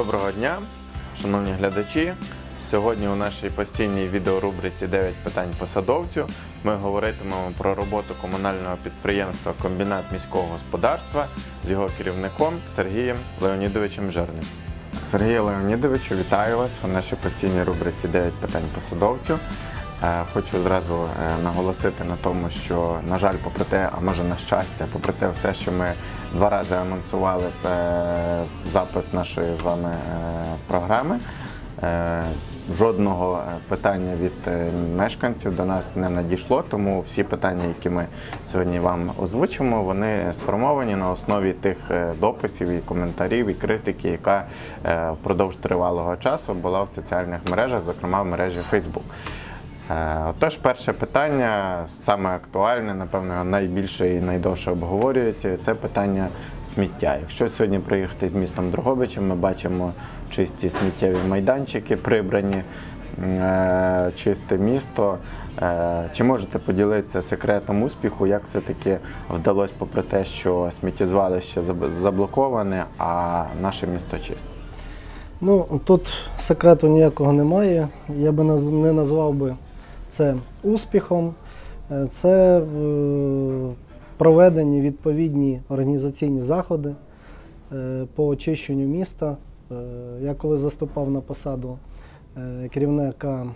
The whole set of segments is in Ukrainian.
Доброго дня, шановні глядачі. Сьогодні у нашій постійній відеорубриці «9 питань посадовцю ми говоритимемо про роботу комунального підприємства Комбінат міського господарства з його керівником Сергієм Леонідовичем Жирним. Сергію Леонідовичу, вітаю вас у нашій постійній рубриці «9 питань посадовцю. Е, Хочу зразу е, наголосити на тому, що, на жаль, попри те, а може на щастя, попри те, все, що ми два рази анонсували е, запис нашої з вами програми. Жодного питання від мешканців до нас не надійшло, тому всі питання, які ми сьогодні вам озвучимо, вони сформовані на основі тих дописів і коментарів і критики, яка впродовж тривалого часу була в соціальних мережах, зокрема в мережі Facebook. Е, Отож, перше питання, саме актуальне, напевно, найбільше і найдовше обговорюють, це питання сміття. Якщо сьогодні приїхати з містом Дрогобичем, ми бачимо чисті сміттєві майданчики, прибрані, е, чисте місто. Е, Чи можете поділитися секретом успіху, як все-таки вдалося, попри те, що сміттєзвалище заблоковане, а наше місто чисте? Ну, тут секрету ніякого немає. Я би не назвав би це успіхом. Е, Це е, проведені відповідні організаційні заходи е, по очищенню міста. Я коли заступав на посаду керівника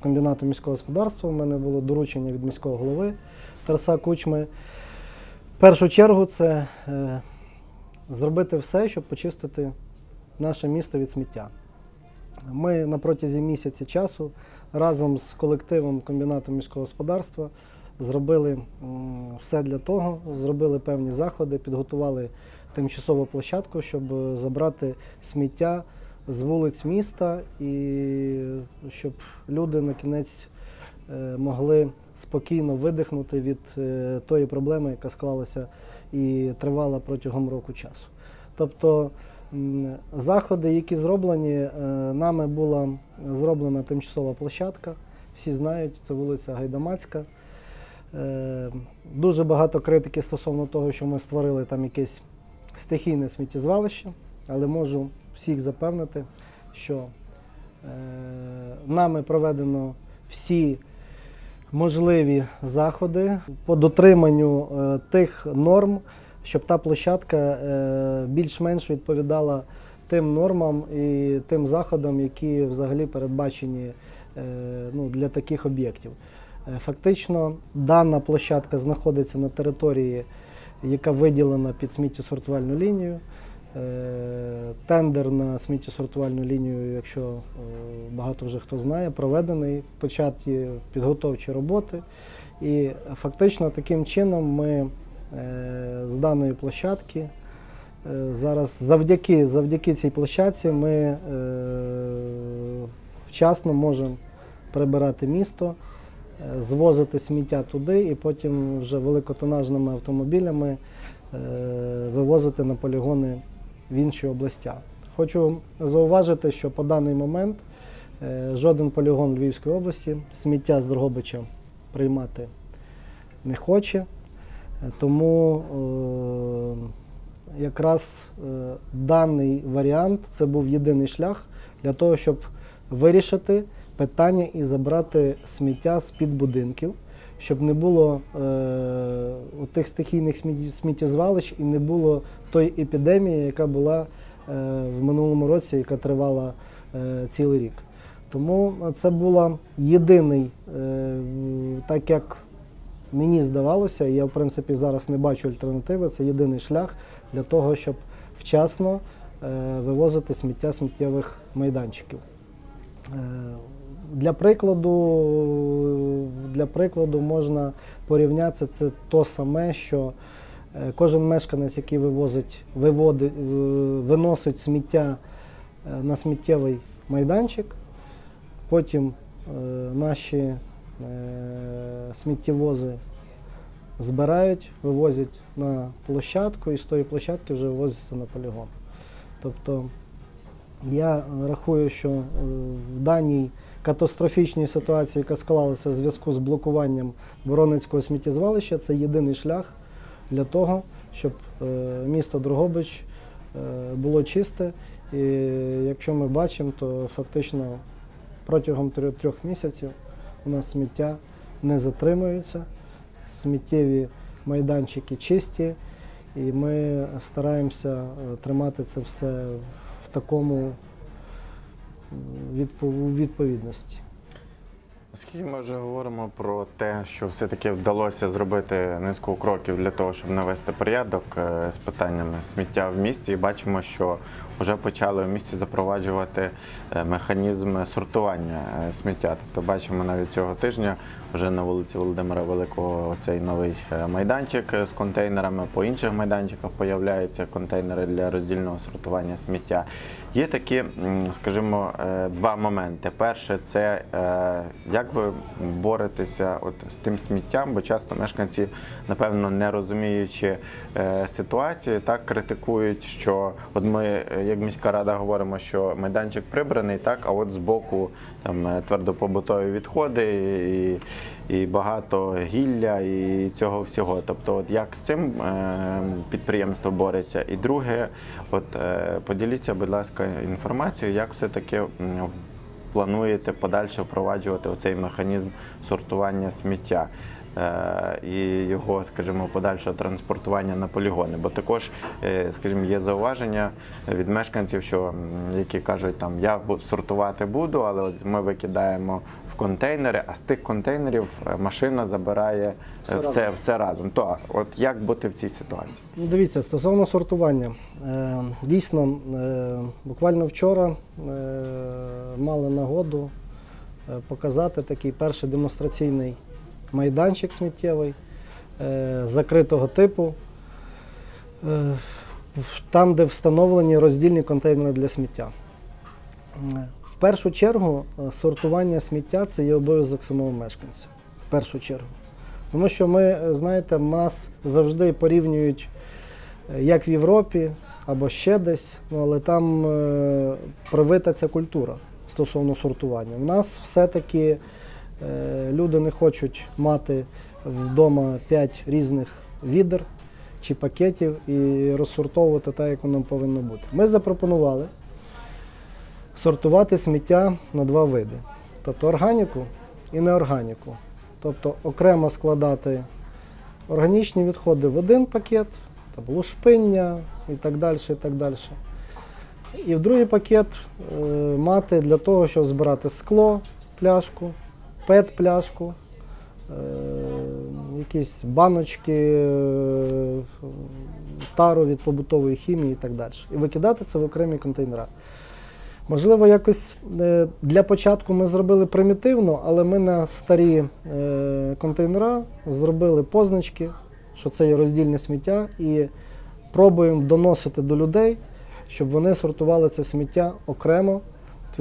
комбінату міського господарства, у мене було доручення від міського голови Тараса Кучми. В першу чергу це зробити все, щоб почистити наше місто від сміття. Ми на протязі місяця часу разом з колективом комбінату міського господарства зробили все для того, зробили певні заходи, підготували тимчасову площадку, щоб забрати сміття з вулиць міста і щоб люди на кінець е, могли спокійно видихнути від е, тої проблеми, яка склалася і тривала протягом року часу. Тобто заходи, які зроблені, е, нами була зроблена тимчасова площадка. Всі знають, це вулиця Гайдамацька. Е, Дуже багато критики стосовно того, що ми створили там якесь стихійне сміттєзвалище, але можу всіх запевнити, що е, нами проведено всі можливі заходи по дотриманню тих норм, щоб та площадка е, більш-менш відповідала тим нормам і тим заходам, які взагалі передбачені е, ну, для таких об'єктів. Е, Фактично, дана площадка знаходиться на території, яка виділена під сміттєсортувальну лінію. Тендер на сміттєсортувальну лінію, якщо багато вже хто знає, проведений, початі підготовчі роботи. І фактично таким чином ми з даної площадки е, зараз завдяки, завдяки цій площадці ми е, вчасно можемо прибирати місто, е, звозити сміття туди і потім вже великотонажними автомобілями е, вивозити на полігони в інші областя. Хочу зауважити, що по даний момент е, жоден полігон Львівської області сміття з Дрогобича приймати не хоче. Тому е, якраз е, даний варіант це був єдиний шлях для того, щоб вирішити питання і забрати сміття з-під будинків, щоб не було е, тих стихійних сміттєзвалищ і не було тої епідемії, яка була в минулому році, яка тривала цілий рік. Тому це була єдиний, так як мені здавалося, я в принципі зараз не бачу альтернативи, це єдиний шлях для того, щоб вчасно е, вивозити сміття сміттєвих майданчиків. Е, Для прикладу, для прикладу можна порівняти це то саме, що е, кожен мешканець, який вивозить, виводить, виносить сміття на сміттєвий майданчик, потім наші сміттєвози збирають, вивозять на площадку і з тої площадки вже вивозяться на полігон. Тобто я рахую, що е, в даній катастрофічній ситуації, яка склалася в зв'язку з блокуванням Воронецького сміттєзвалища, це єдиний шлях для того, щоб е, місто Дрогобич е, було чисте І якщо ми бачимо, то фактично протягом трьох місяців у нас сміття не затримується, сміттєві майданчики чисті, і ми стараємося е, тримати це все в такому у відповідності. Оскільки ми вже говоримо про те, що все-таки вдалося зробити низку кроків для того, щоб навести порядок е, з питаннями сміття в місті, і бачимо, що вже почали в місті запроваджувати е, механізм сортування е, сміття. Тобто бачимо навіть цього тижня вже на вулиці Володимира Великого цей новий е, майданчик з контейнерами. По інших майданчиках появляються контейнери для роздільного сортування сміття. Є такі, скажімо, два моменти. Перше, це як ви боретеся от з тим сміттям, бо часто мешканці, напевно, не розуміючи ситуації, так критикують, що от ми, як міська рада, говоримо, що майданчик прибраний, так, а от збоку там е, твердопобутові відходи і, і багато гілля і цього всього. Тобто, от як з цим е, підприємство бореться? І друге, от е, поділіться, будь ласка, інформацією, як все-таки плануєте подальше впроваджувати оцей механізм сортування сміття. Е, І його, скажімо, подальшого транспортування на полігони, бо також, е, скажімо, є зауваження від мешканців, що які кажуть, там я сортувати буду, але от ми викидаємо в контейнери, а з тих контейнерів е, машина забирає Все все, разом. все разом. То от як бути в цій ситуації? Ну, Дивіться, стосовно сортування. Дійсно, буквально вчора мали нагоду показати такий перший демонстраційний майданчик сміттєвий е, закритого типу, е, там, де встановлені роздільні контейнери для сміття. В першу чергу е, сортування сміття це є обов'язок самого мешканця. В першу чергу. Тому що ми, знаєте, нас завжди порівнюють як в Європі або ще десь, ну, але там привита ця культура стосовно сортування. В нас все-таки люди не хочуть мати вдома 5 різних відер чи пакетів і розсортовувати так, як воно повинно бути. Ми запропонували сортувати сміття на два види: тобто органіку і неорганіку. Тобто окремо складати органічні відходи в один пакет, там лушпиння і так далі. І так далі. І в другий пакет е, мати для того, щоб збирати скло, пляшку, пет-пляшку, е, якісь баночки, е, тару від побутової хімії і так далі. І викидати це в окремі контейнери. Можливо, якось е, для початку ми зробили примітивно, але ми на старі е, контейнера зробили позначки, що це є роздільне сміття, і пробуємо доносити до людей, щоб вони сортували це сміття окремо,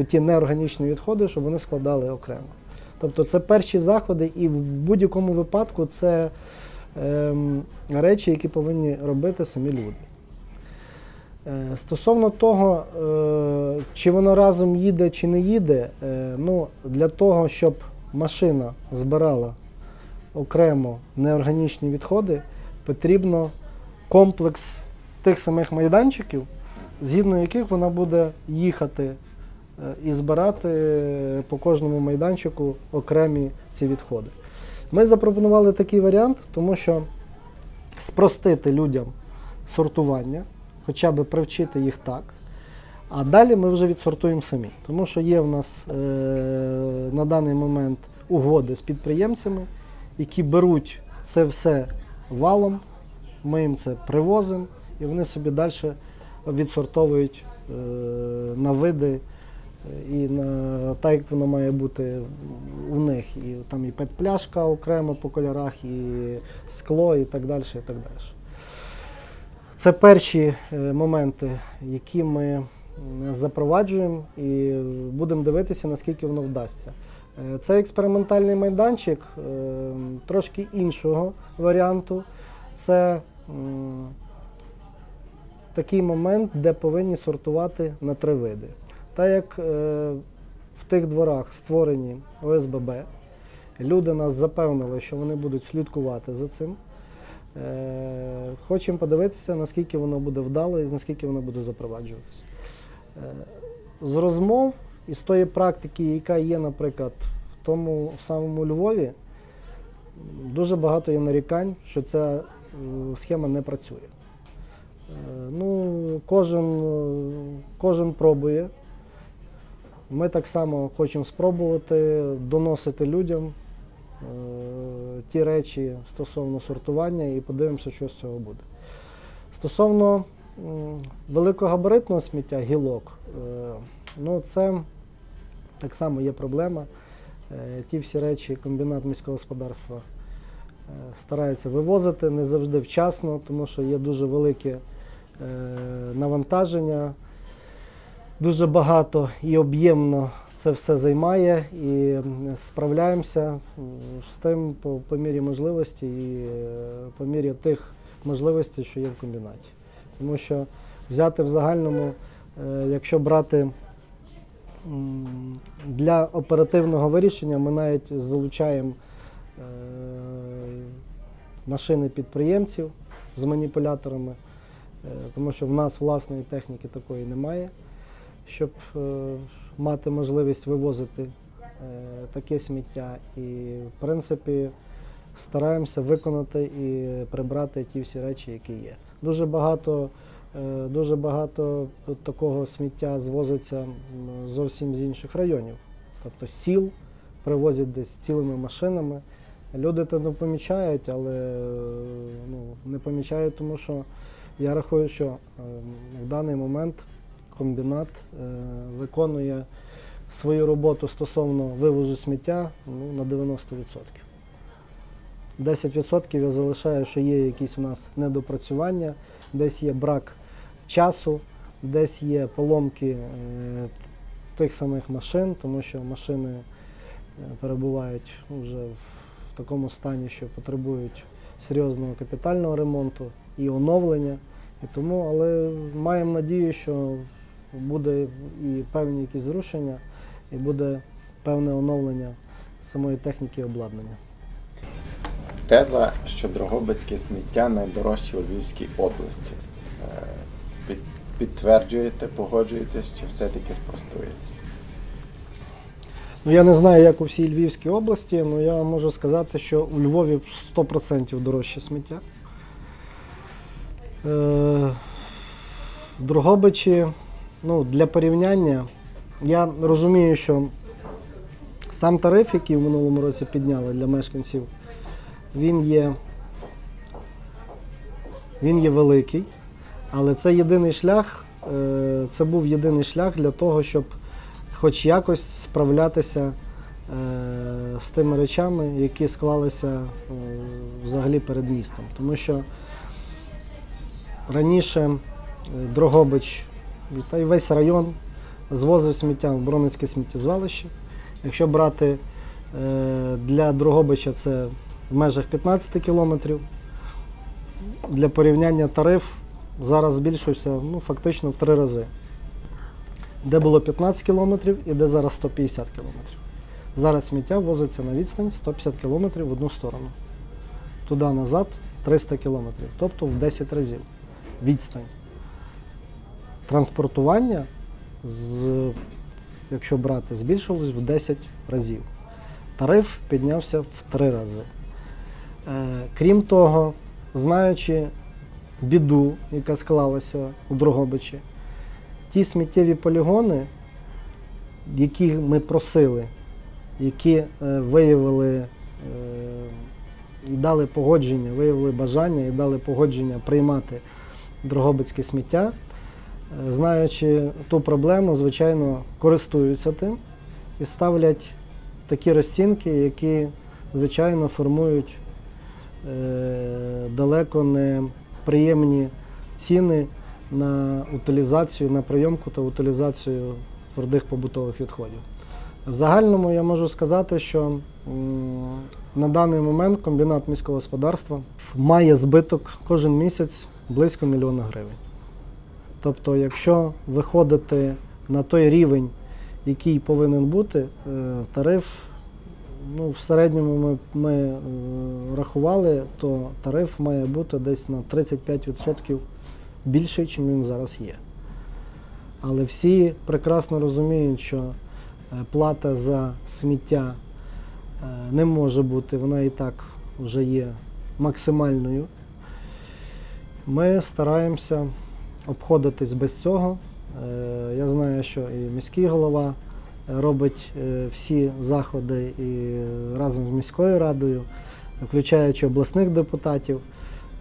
ті- неорганічні відходи, щоб вони складали окремо. Тобто це перші заходи, і в будь-якому випадку це ем, речі, які повинні робити самі люди. Е, Стосовно того, е, чи воно разом їде, чи не їде, е, ну, для того, щоб машина збирала окремо неорганічні відходи, потрібно комплекс тих самих майданчиків, згідно яких вона буде їхати е, і збирати е, по кожному майданчику окремі ці відходи. Ми запропонували такий варіант, тому що спростити людям сортування, хоча б привчити їх так. А далі ми вже відсортуємо самі. Тому що є в нас е, на даний момент угоди з підприємцями, які беруть це все валом, ми їм це привозимо, і вони собі далі відсортовують е, на види е, і на так, як воно має бути у них. І там і петпляшка окремо по кольорах, і скло, і так далі. І так далі. Це перші е, моменти, які ми запроваджуємо і будемо дивитися, наскільки воно вдасться. Е, Це експериментальний майданчик е, трошки іншого варіанту. Це такий момент, де повинні сортувати на три види. Так як е, в тих дворах створені ОСББ, люди нас запевнили, що вони будуть слідкувати за цим. Е, Хочемо подивитися, наскільки воно буде вдало і наскільки воно буде запроваджуватися. Е, З розмов і з тої практики, яка є, наприклад, в тому самому Львові, дуже багато є нарікань, що ця схема не працює. Е, Ну, кожен, е, кожен пробує. Ми так само хочемо спробувати доносити людям е, ті речі стосовно сортування і подивимося, що з цього буде. Стосовно м, великогабаритного сміття, гілок, е, ну це так само є проблема. Е, Ті всі речі комбінат міського господарства е, старається вивозити не завжди вчасно, тому що є дуже велике е, навантаження, дуже багато і об'ємно це все займає і справляємося з тим по, по мірі можливості і е, по мірі тих можливостей, що є в комбінаті. Тому що взяти в загальному, е, якщо брати для оперативного вирішення, ми навіть залучаємо е, машини підприємців з маніпуляторами, тому що в нас власної техніки такої немає, щоб е, мати можливість вивозити е, таке сміття. І, в принципі, стараємося виконати і прибрати ті всі речі, які є. Дуже багато, е, дуже багато такого сміття звозиться зовсім з інших районів, тобто сіл привозять десь цілими машинами. Люди то не помічають, але ну, не помічають, тому що я рахую, що е, в даний момент комбінат е, виконує свою роботу стосовно вивозу сміття ну, на 90%. 10% я залишаю, що є якісь в нас недопрацювання, десь є брак часу, десь є поломки е, тих самих машин, тому що машини е, перебувають вже в такому стані, що потребують серйозного капітального ремонту і оновлення. І тому, але маємо надію, що буде і певні якісь зрушення, і буде певне оновлення самої техніки і обладнання. Теза, що Дрогобицьке сміття найдорожче у Львівській області. Е, Підтверджуєте, погоджуєтесь чи все-таки спростуєте? Ну, я не знаю, як у всій Львівській області, але я можу сказати, що у Львові 100% дорожче сміття. Е, в Дрогобичі, ну, для порівняння, я розумію, що сам тариф, який в минулому році підняли для мешканців, він є, він є великий, але це єдиний шлях, е, це був єдиний шлях для того, щоб хоч якось справлятися е, з тими речами, які склалися е, взагалі перед містом. Тому що раніше Дрогобич та й весь район звозив сміття в Броницьке сміттєзвалище. Якщо брати е, для Дрогобича це в межах 15 кілометрів. Для порівняння тариф зараз збільшився ну, фактично в три рази де було 15 кілометрів і де зараз 150 кілометрів. Зараз сміття возиться на відстань 150 кілометрів в одну сторону. Туди-назад 300 кілометрів, тобто в 10 разів відстань. Транспортування, з, якщо брати, збільшилось в 10 разів. Тариф піднявся в 3 рази. Е, крім того, знаючи біду, яка склалася у Дрогобичі, ті сміттєві полігони, які ми просили, які е, виявили е, і дали погодження, виявили бажання і дали погодження приймати дрогобицьке сміття, знаючи ту проблему, звичайно, користуються тим і ставлять такі розцінки, які, звичайно, формують е, далеко не приємні ціни на утилізацію, на прийомку та утилізацію твердих побутових відходів. В загальному я можу сказати, що на даний момент комбінат міського господарства має збиток кожен місяць близько мільйона гривень. Тобто, якщо виходити на той рівень, який повинен бути, е, тариф, ну, в середньому ми, ми е, рахували, то тариф має бути десь на 35% більший, чим він зараз є. Але всі прекрасно розуміють, що е, плата за сміття не може бути, вона і так вже є максимальною. Ми стараємося обходитись без цього. Е, Я знаю, що і міський голова робить е, всі заходи і разом з міською радою, включаючи обласних депутатів,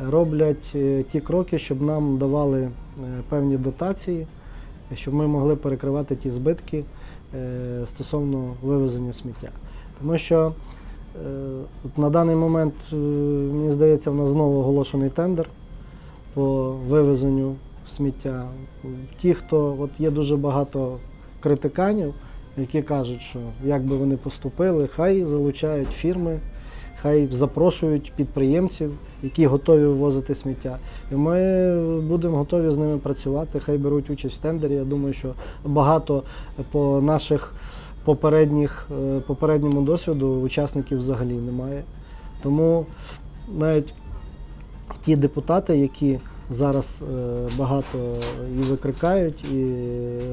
роблять е, ті кроки, щоб нам давали е, певні дотації, щоб ми могли перекривати ті збитки е, стосовно вивезення сміття. Тому що е, на даний момент, е, мені здається, в нас знову оголошений тендер по вивезенню сміття. Ті, хто от є дуже багато критиканів, які кажуть, що як би вони поступили, хай залучають фірми, хай запрошують підприємців, які готові вивозити сміття. І ми будемо готові з ними працювати, хай беруть участь в тендері. Я думаю, що багато по наших попередніх, е, попередньому досвіду учасників взагалі немає. Тому навіть ті депутати, які зараз е, багато і викрикають, і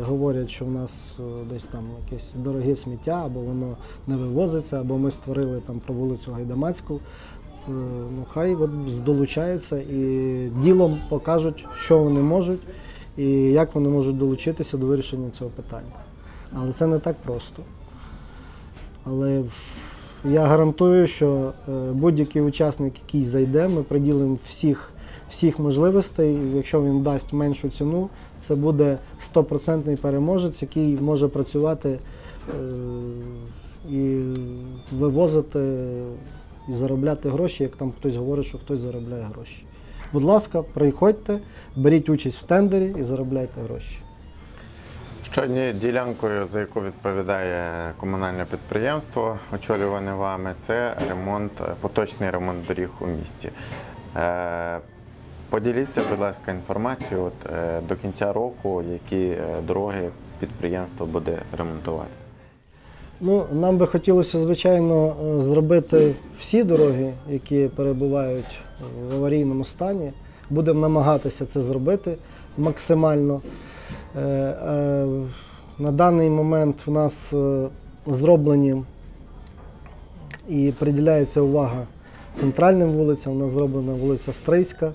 говорять, що в нас е, десь там якесь дороге сміття, або воно не вивозиться, або ми створили там про вулицю Гайдамацьку. Е, Ну, хай от долучаються і ділом покажуть, що вони можуть і як вони можуть долучитися до вирішення цього питання. Але це не так просто. Але я гарантую, що будь-який учасник, який зайде, ми приділимо всіх, всіх можливостей. Якщо він дасть меншу ціну, це буде стопроцентний переможець, який може працювати е, і вивозити і заробляти гроші, як там хтось говорить, що хтось заробляє гроші. Будь ласка, приходьте, беріть участь в тендері і заробляйте гроші. Ще однією ділянкою, за яку відповідає комунальне підприємство, очолюване вами, це ремонт, е, поточний ремонт доріг у місті. Поділіться, будь ласка, інформацією от, е, до кінця року, які е, дороги підприємство буде ремонтувати. Ну, нам би хотілося, звичайно, е, зробити всі дороги, які перебувають в аварійному стані. Будемо намагатися це зробити максимально. Е, е, На даний момент в нас е, зроблені і приділяється увага центральним вулицям. У нас зроблена вулиця Стрийська.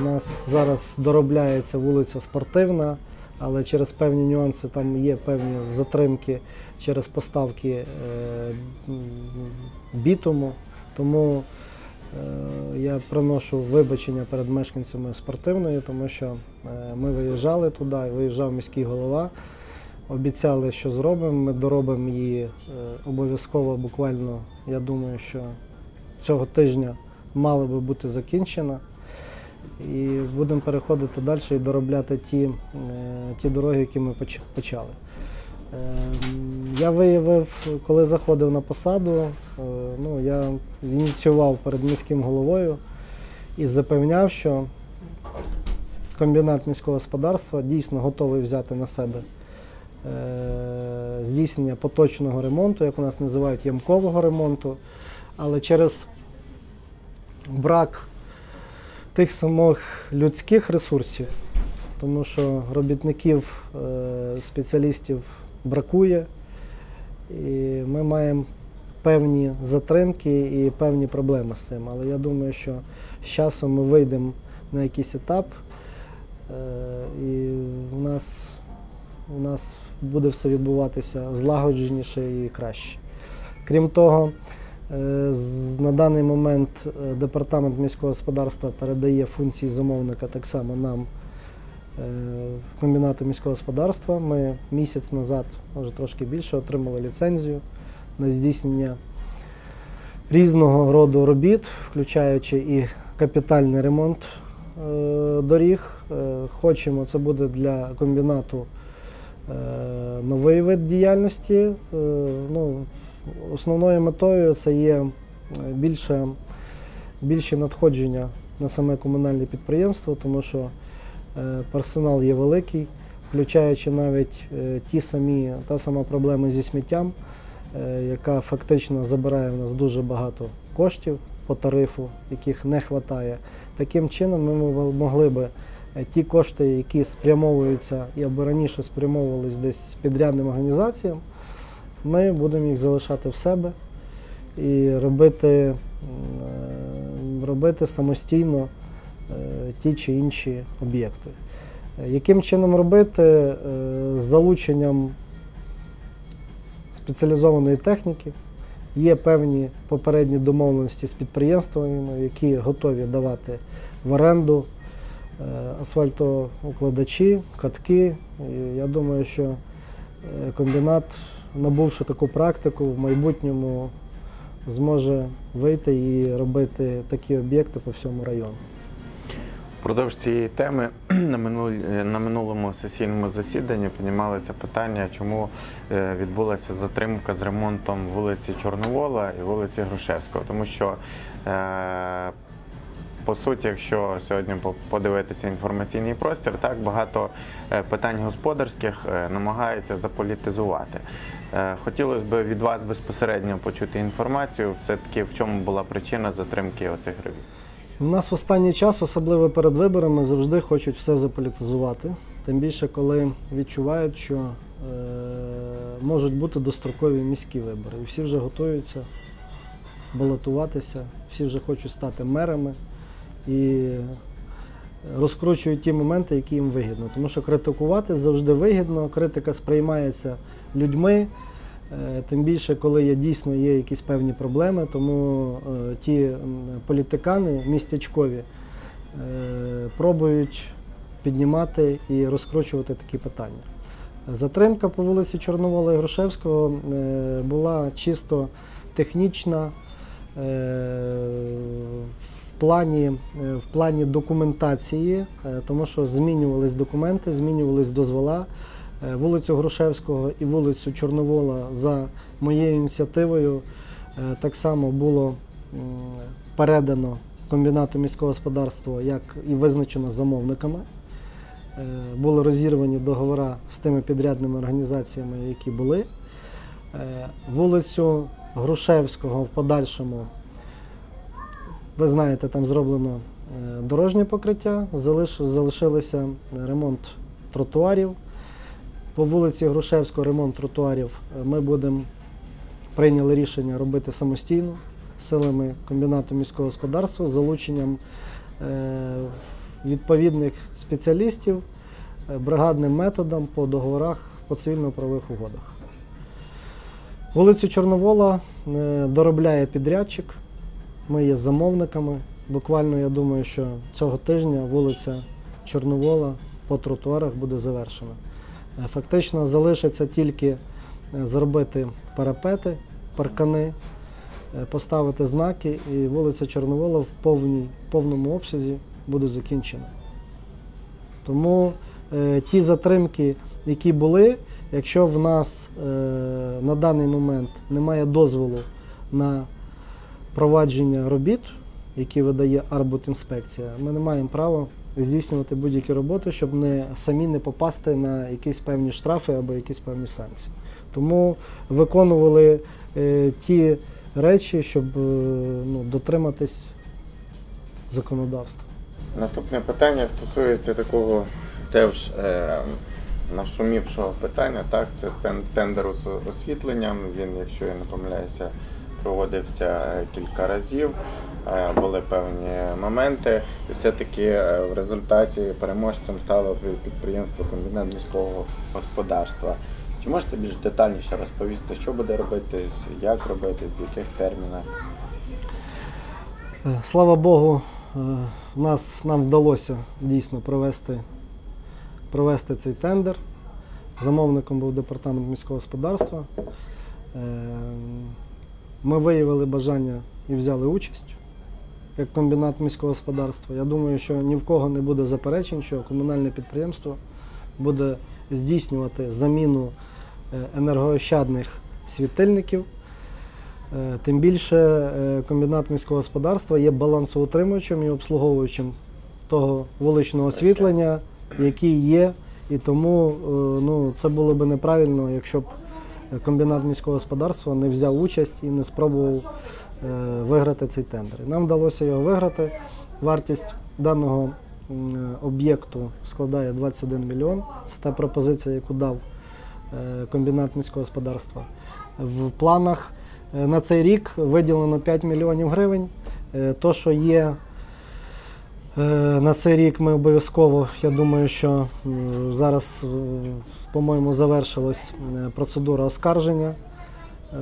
У нас зараз доробляється вулиця Спортивна, але через певні нюанси там є певні затримки через поставки е, бітуму. Тому е, я приношу вибачення перед мешканцями спортивної, тому що е, ми виїжджали туди, виїжджав міський голова. Обіцяли, що зробимо. Ми доробимо її е, обов'язково. Буквально, я думаю, що цього тижня мала би бути закінчена. І будемо переходити далі і доробляти ті, е, ті дороги, які ми почали. Ем, Я виявив, коли заходив на посаду, е, ну, я ініціював перед міським головою і запевняв, що комбінат міського господарства дійсно готовий взяти на себе е, здійснення поточного ремонту, як у нас називають ямкового ремонту, але через брак тих самих людських ресурсів, тому що робітників, е, спеціалістів бракує, і ми маємо певні затримки і певні проблеми з цим. Але я думаю, що з часом ми вийдемо на якийсь етап, е, і в нас, у нас буде все відбуватися злагодженіше і краще. Крім того, На даний момент е, департамент міського господарства передає функції замовника так само нам е, комбінату міського господарства. Ми місяць назад, може трошки більше, отримали ліцензію на здійснення різного роду робіт, включаючи і капітальний ремонт е, доріг. Е, Хочемо, це буде для комбінату е, новий вид діяльності. Е, Ну, Основною метою це є е, більше, більше надходження на саме комунальне підприємство, тому що е, персонал є великий, включаючи навіть е, ті самі, та сама проблема зі сміттям, яка фактично забирає в нас дуже багато коштів по тарифу, яких не вистачає. Таким чином ми могли би ті кошти, які спрямовуються або раніше спрямовувались десь підрядним організаціям, ми будемо їх залишати в себе і робити, е, робити самостійно е, ті чи інші об'єкти. Яким чином робити? Е, З залученням спеціалізованої техніки. Є певні попередні домовленості з підприємствами, які готові давати в оренду асфальтоукладачі, катки. І я думаю, що комбінат, набувши таку практику, в майбутньому зможе вийти і робити такі об'єкти по всьому району. Впродовж цієї теми на, минулому сесійному засіданні піднімалося питання, чому е, відбулася затримка з ремонтом вулиці Чорновола і вулиці Грушевського. Тому що, е, по суті, якщо сьогодні подивитися інформаційний простір, так багато е, питань господарських е, намагаються заполітизувати. Е, Хотілося б від вас безпосередньо почути інформацію, все-таки в чому була причина затримки оцих робіт. У нас в останній час, особливо перед виборами, завжди хочуть все заполітизувати. Тим більше, коли відчувають, що е, можуть бути дострокові міські вибори. І всі вже готуються балотуватися, всі вже хочуть стати мерами і розкручують ті моменти, які їм вигідно. Тому що критикувати завжди вигідно, критика сприймається людьми. Е, Тим більше, коли є дійсно є якісь певні проблеми, тому е, ті політикани містечкові е, пробують піднімати і розкручувати такі питання. Затримка по вулиці Чорновола і Грушевського була чисто технічна плані, е, в плані документації, е, тому що змінювались документи, змінювались дозвола. Е, Вулицю Грушевського і вулицю Чорновола за моєю ініціативою так само було передано комбінату міського господарства, як і визначено замовниками. Були розірвані договори з тими підрядними організаціями, які були. Вулицю Грушевського в подальшому, ви знаєте, там зроблено е, дорожнє покриття, залиш- залишилося ремонт тротуарів. По вулиці Грушевського ремонт тротуарів е, ми будемо прийняли рішення робити самостійно силами комбінату міського господарства залученням е, відповідних спеціалістів бригадним методом по договорах по цивільно-правових угодах. Вулицю Чорновола доробляє підрядчик. Ми є замовниками. Буквально, я думаю, що цього тижня вулиця Чорновола по тротуарах буде завершена. Е, Фактично залишиться тільки е, зробити парапети, паркани, е, поставити знаки, і вулиця Чорновола в повній, повному обсязі буде закінчена. Тому ті затримки, які були, якщо в нас на даний момент немає дозволу на провадження робіт, які видає Арбудінспекція, ми не маємо права здійснювати будь-які роботи, щоб не самі не попасти на якісь певні штрафи або якісь певні санкції. Тому виконували е, ті речі, щоб е, ну, дотриматись законодавства. Наступне питання стосується такого теж е, нашумівшого питання. Так, це тендер з освітленням. Він, якщо я не помиляюся, проводився е, кілька разів. Е, були певні моменти. І все-таки е, в результаті переможцем стало підприємство комбінат міського господарства. Чи можете більш детальніше розповісти, що буде робитись, як робити, в яких термінах? Слава Богу, нас, нам вдалося дійсно провести, провести цей тендер. Замовником був департамент міського господарства. Ми виявили бажання і взяли участь як комбінат міського господарства. Я думаю, що ні в кого не буде заперечень, що комунальне підприємство буде здійснювати заміну е, енергоощадних світильників. Е, Тим більше е, комбінат міського господарства є балансоутримувачем і обслуговуючим того вуличного освітлення, який є. І тому ну, це було б неправильно, якщо б комбінат міського господарства не взяв участь і не спробував е, виграти цей тендер. Нам вдалося його виграти. Вартість даного об'єкту складає 21 мільйон. Це та пропозиція, яку дав е, комбінат міського господарства. В планах е, на цей рік виділено 5 мільйонів гривень. Е, То, що є е, на цей рік, ми обов'язково, я думаю, що зараз, е, по-моєму, завершилась е, процедура оскарження е,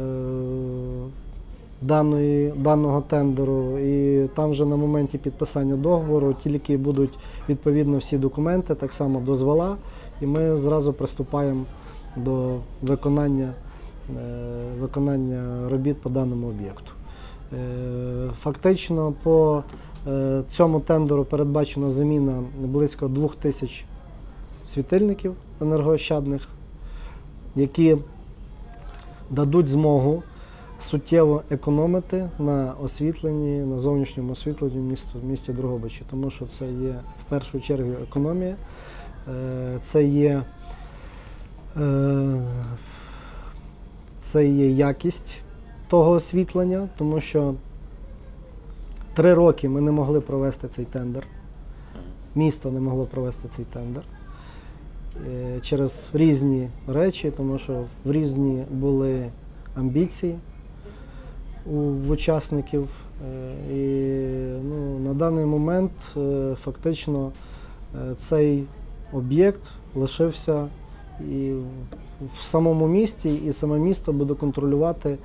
даної, даного тендеру. І там вже на моменті підписання договору тільки будуть відповідно всі документи, так само дозвола, і ми зразу приступаємо до виконання, е, виконання робіт по даному об'єкту. Е, Фактично по е, цьому тендеру передбачена заміна близько 2000 світильників енергоощадних, які дадуть змогу суттєво економити на освітленні, на зовнішньому освітленні міста, в місті Дрогобичі, тому що це є в першу чергу економія, е, це є, е, це є якість того освітлення, тому що три роки ми не могли провести цей тендер. Місто не могло провести цей тендер е, через різні речі, тому що в різні були амбіції у учасників. Е, І ну, на даний момент е, фактично цей об'єкт лишився і в самому місті, і саме місто буде контролювати,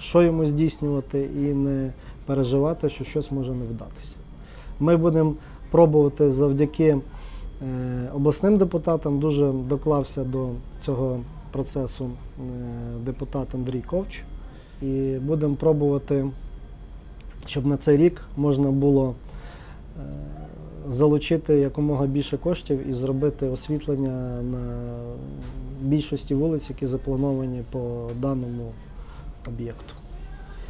що йому здійснювати, і не переживати, що щось може не вдатися. Ми будемо пробувати завдяки е, обласним депутатам. Дуже доклався до цього процесу е, депутат Андрій Ковч. І будемо пробувати, щоб на цей рік можна було е, залучити якомога більше коштів і зробити освітлення на більшості вулиць, які заплановані по даному об'єкту.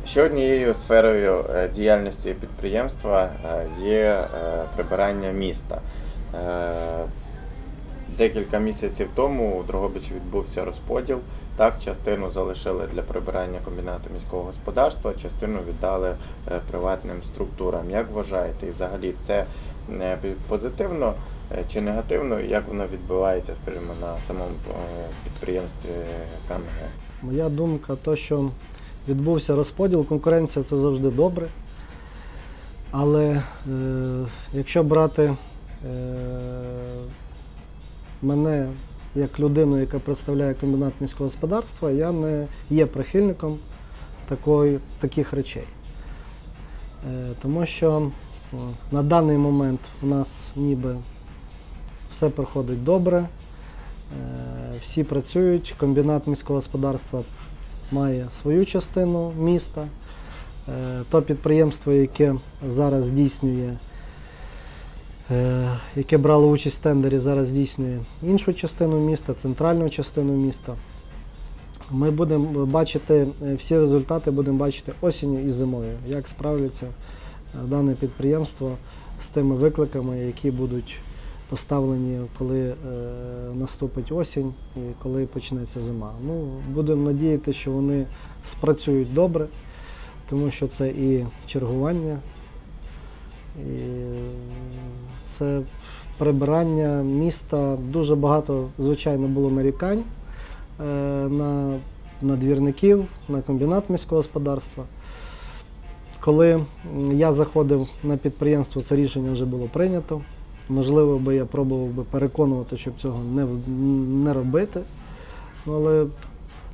Ще однією сферою е, діяльності підприємства е, є е, прибирання міста. Декілька місяців тому у Дрогобичі відбувся розподіл. Так, частину залишили для прибирання комбінату міського господарства, частину віддали приватним структурам. Як вважаєте, і взагалі це позитивно чи негативно? і Як воно відбувається, скажімо, на самому підприємстві КМГ? Моя думка, то, що відбувся розподіл, конкуренція це завжди добре. Але е, якщо брати е, мене як людину, яка представляє комбінат міського господарства, я не є прихильником такої, таких речей. Е, тому що м, на даний момент у нас ніби все проходить добре. Е, Всі працюють, комбінат міського господарства має свою частину міста. Е, То підприємство, яке зараз здійснює, е, яке брало участь в тендері, зараз здійснює іншу частину міста, центральну частину міста. Ми будемо бачити е, всі результати, будемо бачити осінню і зимою, як справляться дане підприємство з тими викликами, які будуть поставлені, коли е, наступить осінь і коли почнеться зима. Ну, будемо надіяти, що вони спрацюють добре, тому що це і чергування, і це прибирання міста. Дуже багато, звичайно, було нарікань е, на, на двірників, на комбінат міського господарства. Коли я заходив на підприємство, це рішення вже було прийнято. Можливо, би я пробував би переконувати, щоб цього не, не робити. Але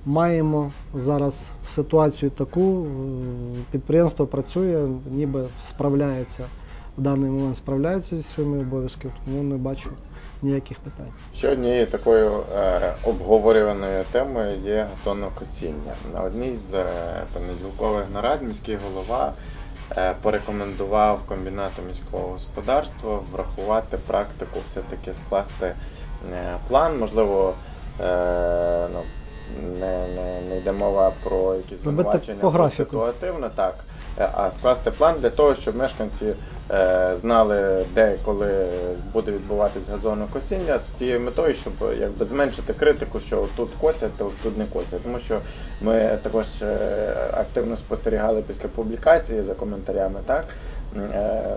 маємо зараз ситуацію таку, е, підприємство працює, ніби справляється в даний момент справляється зі своїми обов'язками, тому не бачу ніяких питань. Ще однією такою е, обговорюваною темою є газонокосіння. На одній з понеділкових нарад міський голова порекомендував комбінату міського господарства врахувати практику, все-таки скласти е, план. Можливо, е, ну, не, не, не йде мова про якісь звинувачення графіку. ситуативно, так. Е, А скласти план для того, щоб мешканці е, знали, де коли буде відбуватись газонокосіння, з тією метою, щоб якби зменшити критику, що тут косять, то тут не косять. Тому що ми також е, активно спостерігали після публікації за коментарями, так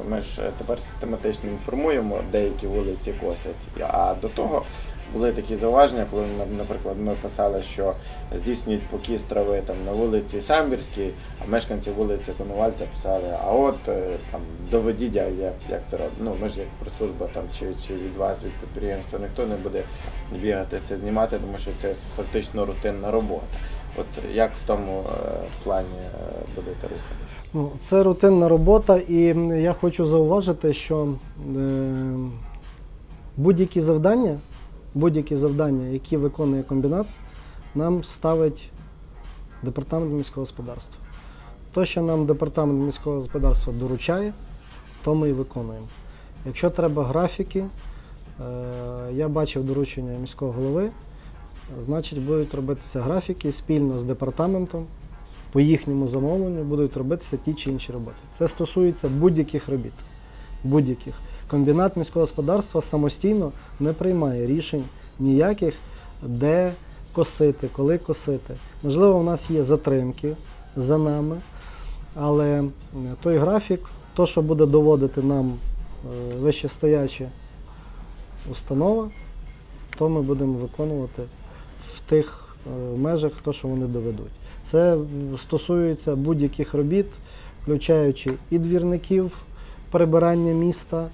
ми ж тепер систематично інформуємо, деякі вулиці косять. А до того були такі зауваження, коли, наприклад, ми писали, що здійснюють покіс трави там на вулиці Самбірській, а мешканці вулиці Коновальця писали, а от е, там доведіть, як це робить. Ну, ми ж як прес-служба там чи, чи від вас, від підприємства, ніхто не буде бігати це знімати, тому що це фактично рутинна робота. От як в тому е, плані е, будете рухатися? Ну, це рутинна робота, і я хочу зауважити, що е, будь-які завдання, будь-які завдання, які виконує комбінат, нам ставить департамент міського господарства. То, що нам департамент міського господарства доручає, то ми і виконуємо. Якщо треба графіки, е, я бачив доручення міського голови, значить будуть робитися графіки спільно з департаментом по їхньому замовленню будуть робитися ті чи інші роботи. Це стосується будь-яких робіт. Будь-яких. Комбінат міського господарства самостійно не приймає рішень ніяких, де косити, коли косити. Можливо, у нас є затримки за нами, але е, той графік, то, що буде доводити нам е, вищестояча установа, то ми будемо виконувати в тих е, межах, то, що вони доведуть. Це стосується будь-яких робіт, включаючи і двірників, прибирання міста,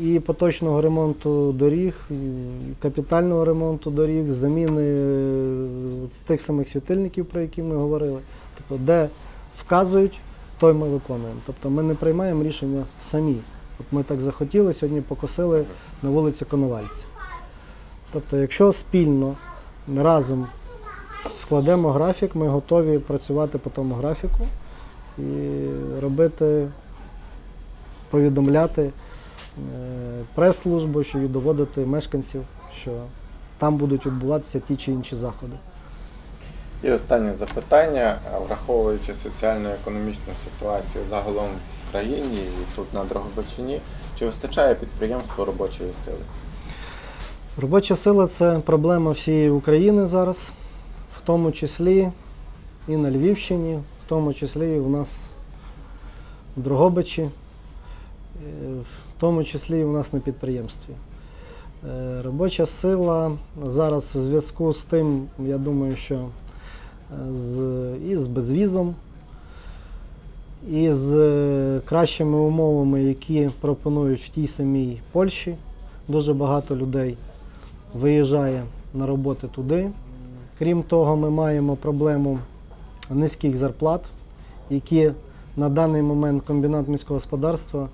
і поточного ремонту доріг, капітального ремонту доріг, заміни е, тих самих світильників, про які ми говорили. Тобто, де вказують, той ми виконуємо. Тобто ми не приймаємо рішення самі. От ми так захотіли, сьогодні покосили на вулиці Коновальці. Тобто, якщо спільно разом складемо графік, ми готові працювати по тому графіку і робити, повідомляти е, прес-службу, що і доводити мешканців, що там будуть відбуватися ті чи інші заходи. І останнє запитання, враховуючи соціально-економічну ситуацію загалом в країні і тут на Дрогобичині, чи вистачає підприємству робочої сили? Робоча сила це проблема всієї України зараз, в тому числі і на Львівщині, в тому числі і в нас в Дрогобичі, е, в тому числі і в нас на підприємстві. Е, Робоча сила зараз в зв'язку з тим, я думаю, що е, з, і з безвізом, і з е, кращими умовами, які пропонують в тій самій Польщі, дуже багато людей виїжджає на роботи туди. Крім того, ми маємо проблему низьких зарплат, які на даний момент комбінат міського господарства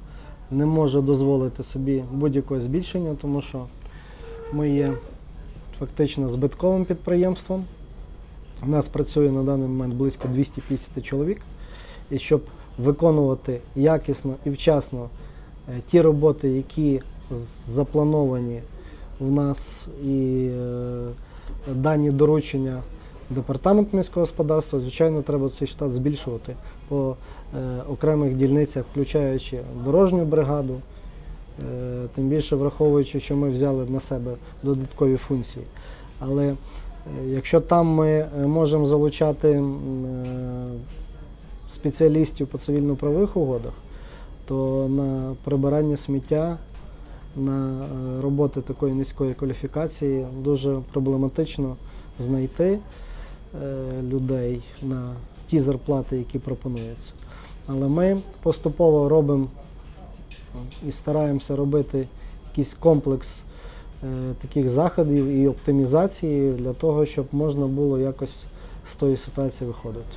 не може дозволити собі будь-якого збільшення, тому що ми є фактично збитковим підприємством. У нас працює на даний момент близько 250 чоловік. І щоб виконувати якісно і вчасно е, ті роботи, які заплановані в нас і е, дані доручення департамент міського господарства, звичайно, треба цей штат збільшувати по окремих дільницях, включаючи дорожню бригаду, е, тим більше враховуючи, що ми взяли на себе додаткові функції. Але е, якщо там ми е, можемо залучати е, спеціалістів по цивільно-правових угодах, то на прибирання сміття, на е, роботи такої низької кваліфікації дуже проблематично знайти е, людей на ті зарплати, які пропонуються. Але ми поступово робимо і стараємося робити якийсь комплекс е, таких заходів і оптимізації для того, щоб можна було якось з тої ситуації виходити.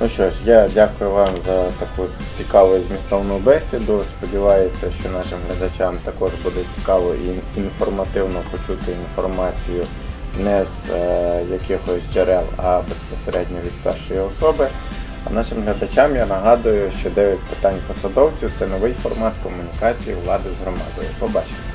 Ну що ж, я дякую вам за таку цікаву і змістовну бесіду. Сподіваюся, що нашим глядачам також буде цікаво і інформативно почути інформацію не з е, якихось джерел, а безпосередньо від першої особи. А нашим глядачам я нагадую, що 9 питань посадовців це новий формат комунікації влади з громадою. Побачимо.